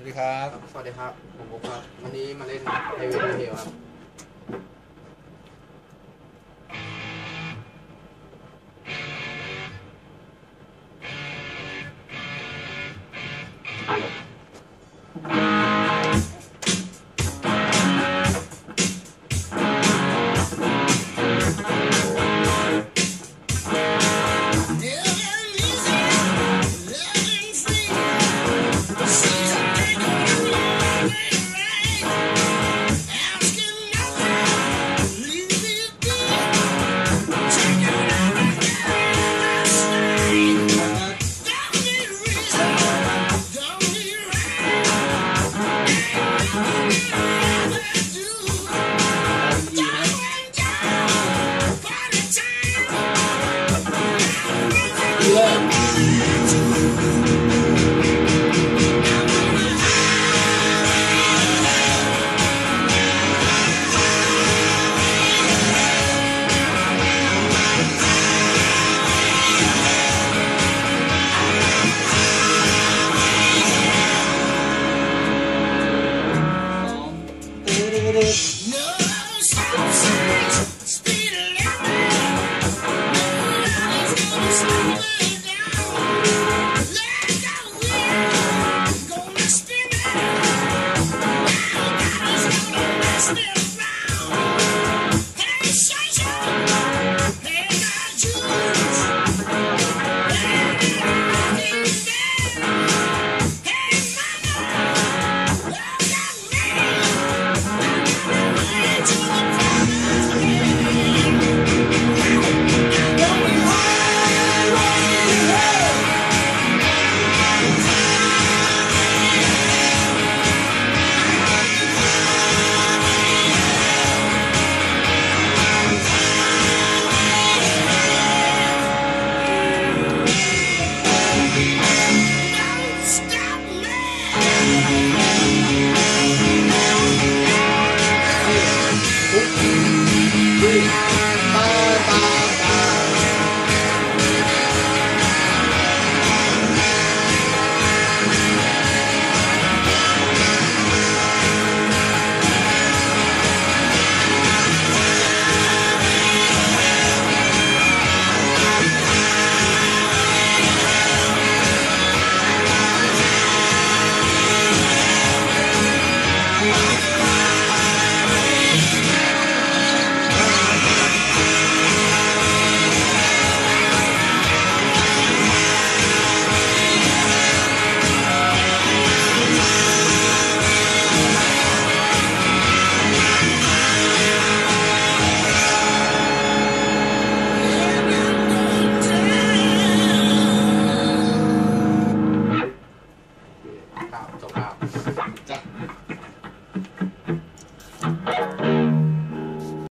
สวัสดีครับ สวัสดีครับ ผมบุ๊คครับ วันนี้มาเล่นเฮวีร์เทลครับ Thank. Thank you. 走吧。